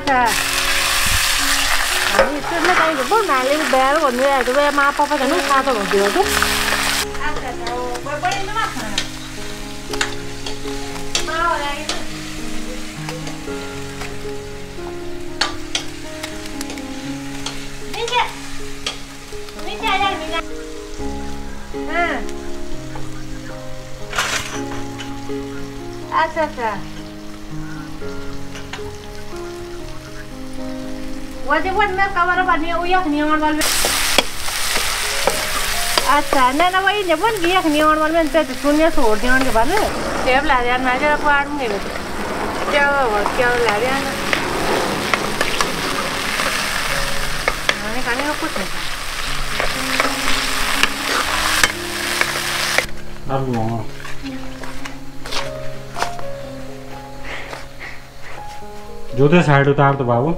ta 아니 쓰면 다니 그 뭐나 알리고 배하고 왜 그래 마 아빠가 너무 사서 못 들어도 아, 자, 자. में अच्छा ना ना वही जब बन गई अखनी और वाल में तो सुनिए छोड़ दिया उनके बाद टेब ला दिया मैं जरा पार में क्या क्या ला दिया ना मैंने खाने का कुछ नहीं अब वहाँ जूते साइड उतार दो बाबू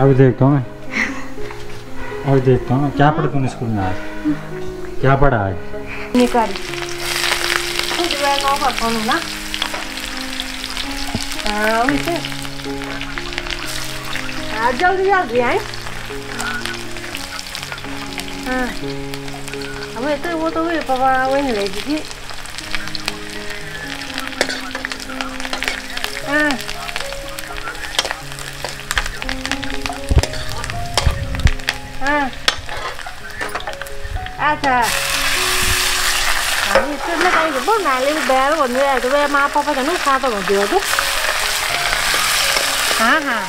अभी देखता हूँ? मैं अभी देखता हूँ? क्या पढ़ा तूने स्कूल में आज? क्या पढ़ा आज? हाँ वैसे हाँ जल्दी जल्दी आए। हाँ। तो वो तो पापा वही 嗯，啊的。นี่คือไม่ได้ก็บ่นานเลยแบลวันนี้จะแวะมาพอไปกันนู่นคาตัวเดียวทุกฮะฮะ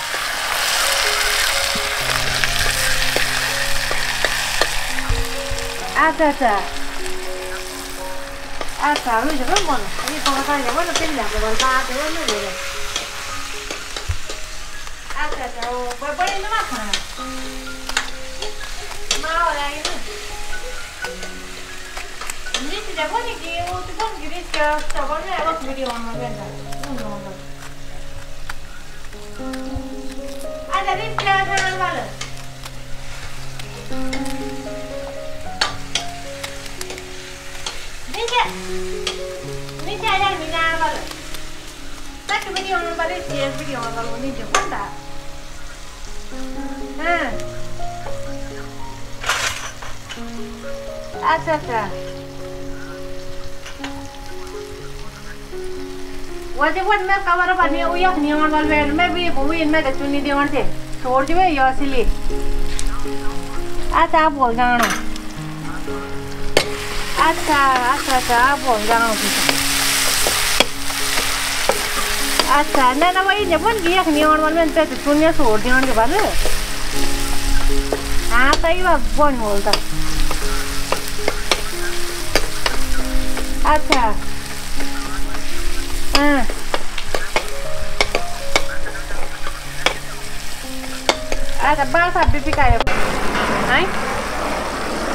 อาจจะ À, sợ nó rất mòn. Cái con ta nhỏ quá nó tin là bọn ta thì nó mới được. À, sợ sợ, bởi bởi nó mắc hả? Видите, довольники его тупонки весь что обожаю, вот видео он наверное. Ну, ну, ну. А да, видите, я же нормально. Видите? Видите, я не нормально. Так, видео он болит, я видео он болит, видео, вот так. うん。अच्छा अच्छा वजह वन में कवर बनी हुई है नियमन वाल वेल में भी हुई इनमें तो चुनी देवन थे छोड़ जो यो सिली अच्छा आप बोल जानो अच्छा अच्छा अच्छा आप बोल जानो अच्छा ना ना वही जब बन गई नियमन वाल में तो चुनी छोड़ देवन के बाद हाँ सही बात बन बोलता a chà à à tập ba tập đi cái này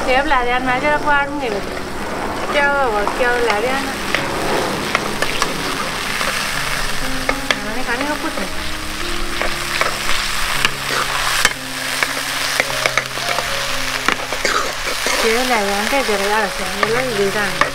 kêu là đi ăn mà cho qua cũng được kêu rồi kêu là đi ăn. Cái này không có được kêu là ăn cái gì là ăn cái gì là gì rằng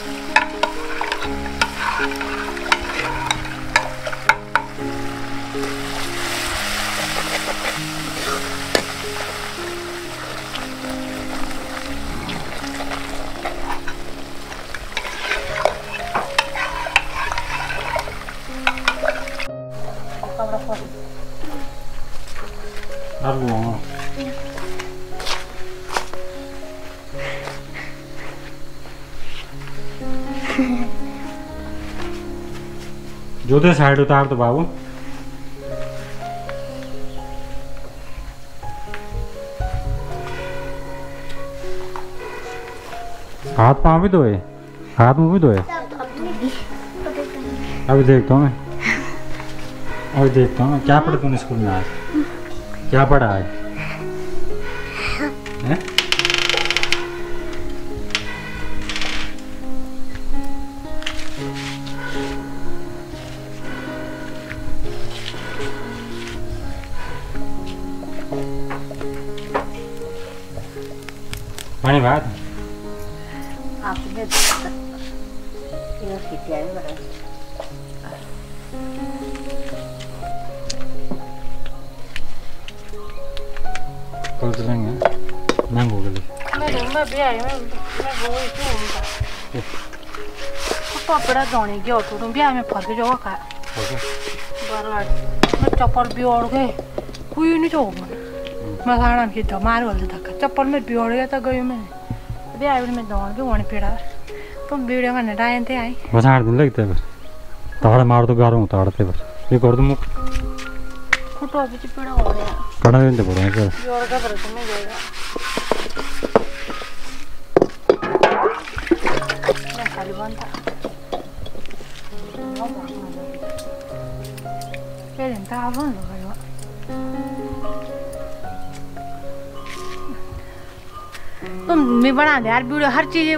जोधे side उतार दो बाबू। हाथ पाँव भी धोए? हाथ मुँह भी धोए? अभी देखता हूँ मैं। अभी देखता हूँ क्या पढ़ा तूने स्कूल में आज? क्या पढ़ा हैं? भात आपने ये सीटी आई बड़ा कल चलेंगे मैंगो के लिए मैं मैं भी आई मैं मैं वो ही। हूँ कपड़ा धोने गया तो तुम भी आई मैं फंस जाओ खा ओके बरवाड मैं चप्पल बिगड़ गए। कोई नहीं जाओ मैं मैं खाना की तो मार बोल था चप्पल में बिगड़ गया तो गई मैं। भी आई मैं दौड़ के वहीं पेड़ा तुम वीडियो में डायन थे आई बस आठ दिन लगते हैं ताड़ मार तो गारों ताड़ते बस ये कर दूँ मुख? फुटो अभी पेड़ा हो गया। कड़ा देते पड़े फिर। बिगड़ का पर तुम्हें जाएगा मैं खाली बंद था। फिर इनका बंद हो गया तुम भी बना दे यार वीडियो हर चीज़